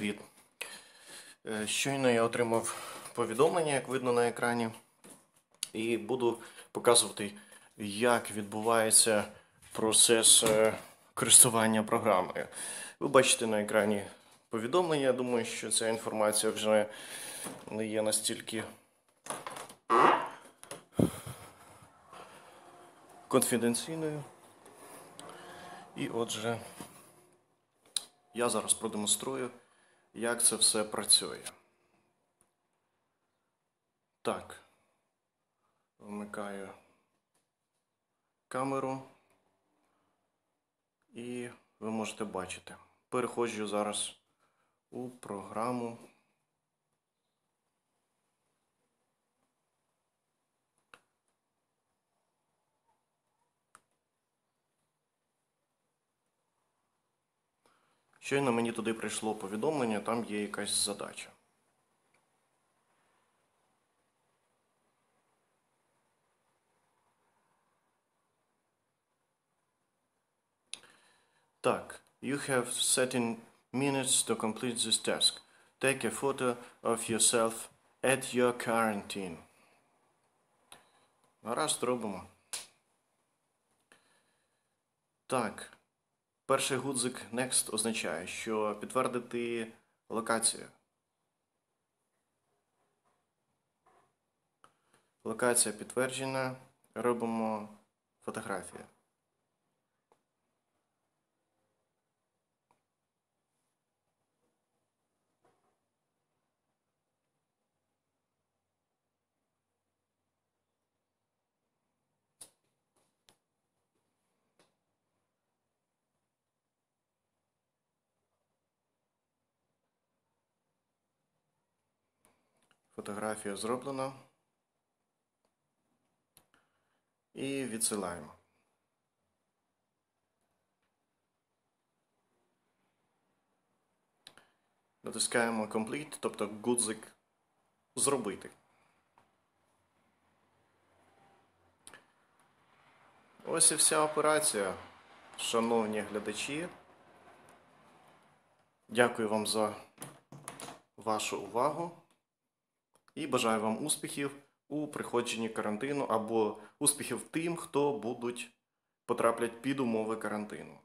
Привіт. Е, Щойно я отримав повідомлення, як видно на екрані, і буду показувати, як відбувається процес е, користування програмою. Ви бачите на екрані повідомлення. Я думаю, що ця інформація вже не є настільки конфіденційною. І отже, я зараз продемонструю, як це все працює. Так. Вмикаю камеру. І ви можете бачити. Переходжу зараз у програму. Щойно мені туди прийшло повідомлення, там є якась задача. Так, you have 13 minutes to complete this task. Take a photo of yourself at your quarantine. Гаразд робимо. Так. Перший гудзик Next означає, що підтвердити локацію. Локація підтверджена. Робимо фотографію. Фотографія зроблена. І відсилаємо. Натискаємо Complete, тобто гудзик зробити. Ось і вся операція, шановні глядачі. Дякую вам за вашу увагу. І бажаю вам успіхів у приходженні карантину або успіхів тим, хто будуть потраплять під умови карантину.